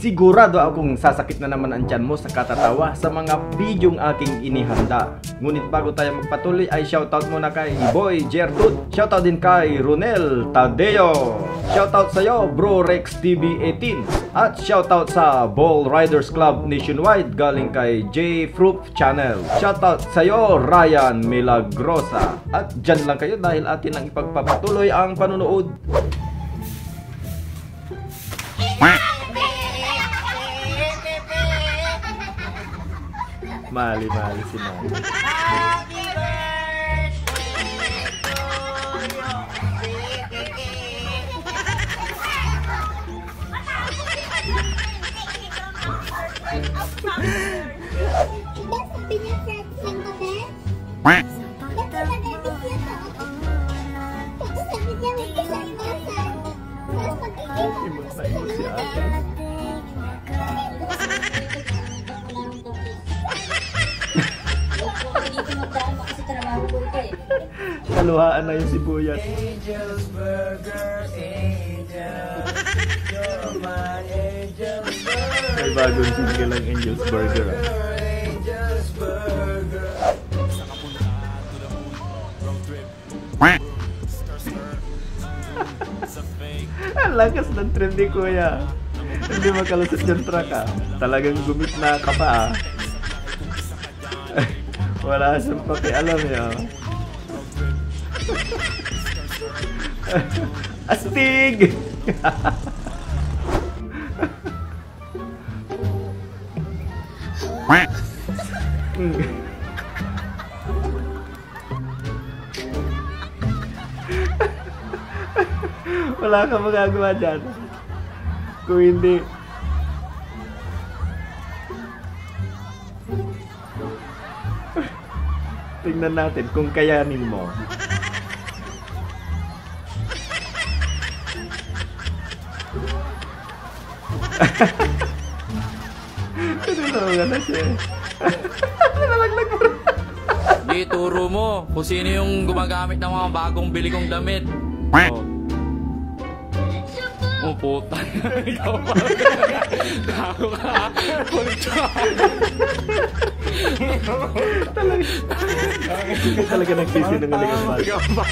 Sigurado akong sasakit na naman ang tiyan mo sa katatawa sa mga bidyong aking inihanda. Ngunit bago tayo magpatuloy ay shoutout muna kay Boy Gertrude. Shoutout din kay Ronel Tadeo. Shoutout sa'yo Bro Rex TV18. At shoutout sa Ball Riders Club Nationwide galing kay J Fruit Channel. Shoutout sa'yo Ryan Milagrosa. At dyan lang kayo dahil atin ang ipagpapatuloy ang panunood. Huwag ka siya iwasan. Tapos magkikita Imot na imot si ate. Kaluhaan na yung sibuyas. Angel's Burger, Angel. You're my Angel's Burger, May bagong single ang Angel's Burger. ah. Angel's Burger. Ang lakas ng trend ni Kuya. Hindi makalusot yung truck ah. Talagang gumit na ka pa ah. Wala siyang pakialam ah. Astig! Wala kang magagawa dyan. Kung hindi. Tingnan natin kung kayanin mo. Tinulungan na siya. Nalaglag mo rin. Di, turo mo kung sino yung gumagamit ng mga bagong bili kong damit. Oh. Oh, puta. Ikaw pa. Gago ka. Kulit ka. Talaga nagsisinungaling ang bata. Ikaw pa.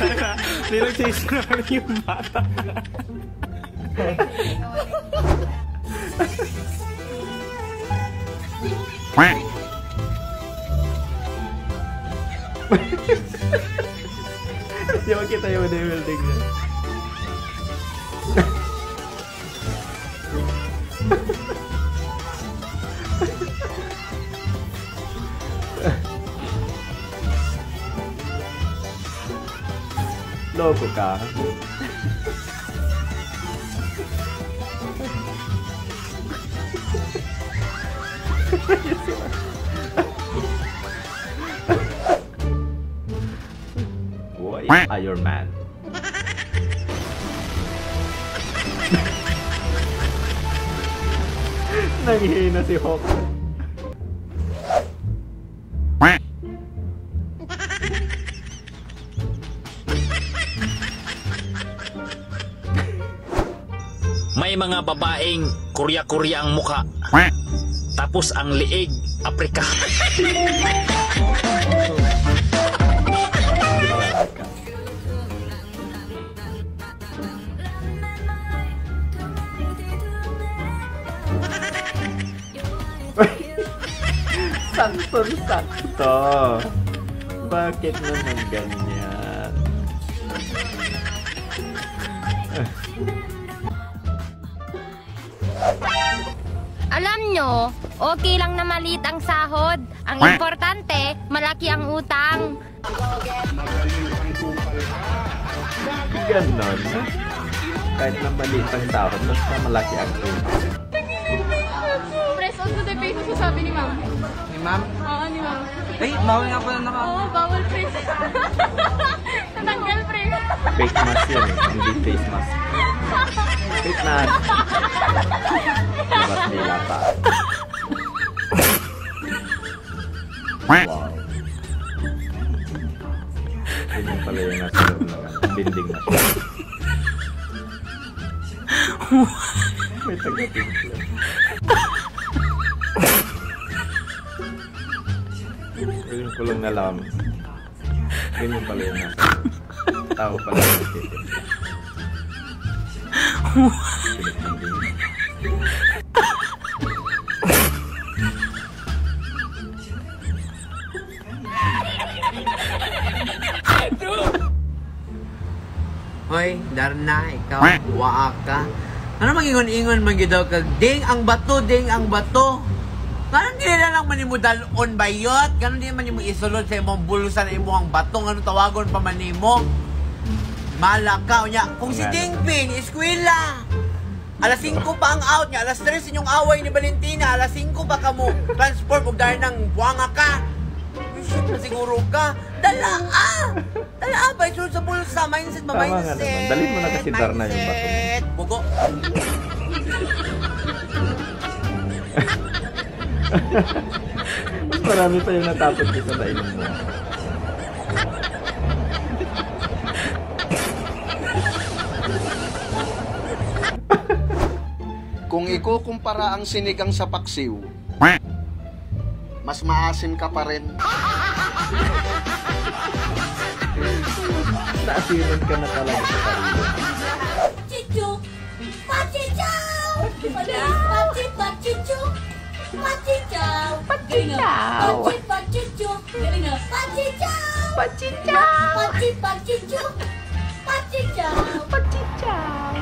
Hindi nagsisinungaling yung bata. Di ba kita yung na building niya? Loko ka. Boy, Iron Man. Nanghihina si Hawk. May mga babaeng kurya-kurya ang muka. Tapos ang liig, Afrika. Saktong-sakto. Bakit naman ganyan? Alam nyo, okay lang na maliit ang sahod. Ang importante, malaki ang utang. Ganon. Kahit na maliit ang sahod, basta malaki ang utang. Press on to the face ko sabi ni ma'am. Ni ma'am? Oo, ni ma'am. Ay, bawal nga pala naka... Oo, bawal press. Natanggal press. Fake mask yan eh, hindi face mask. Fake mask. Dapat nila pa. Wow. Ganyan pala yung nasa loob ng binding na siya. May taga-pink lang. Na lang. Ganyan pala yun. ah. Tao pala. Pinagtinding. Hoy, Darna, ikaw, waa ka. Ano magingon-ingon gyud daw kag ding ang bato, ding ang bato. Kanon di na lang man nimo dalon bayot, kanon di man nimo isulod sa imong bulusan imong bato ngano tawagon pa man nimo. Malaka unya kung si Nga, Ding Ping eskwela. Alas 5 pa ang out niya, alas 3 inyong away ni Valentina, alas 5 pa kamo transport og dar nang buwanga ka. Siguro ka. Dala ah! Dala ah, ba? Sa bulsa. Mindset ba? Tama Mindset. Dalhin mo na kasi Darna yung bato. Mindset. Bugo. Mas marami pa yung natapos ko sa dailan mo. Kung ikukumpara ang sinigang sa paksiw, mas maasim ka pa rin. Naasiran ka na talaga sa sarili. Pachichu! Pachichaw! Pachi, pachichu! Pachichaw! Pachichaw! Pachichaw! Pachichaw! Pachi, pachichu! Pachichaw! Pachichaw!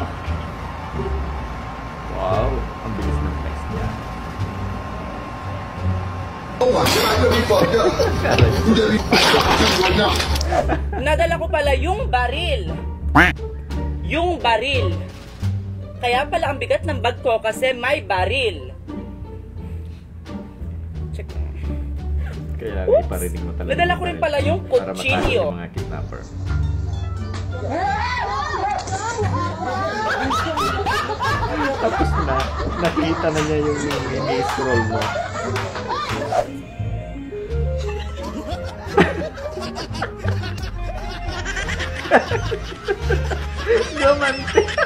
Wow, ang bilis ng text niya. Nadala ko pala yung baril. Yung baril. Kaya pala ang bigat ng bag ko kasi may baril. Kaya iparinig mo talaga. Nadala ko rin pala yung Para kutsilyo. yung mga kidnapper. Tapos na, nakita na niya yung ini-scroll mo. Gamante.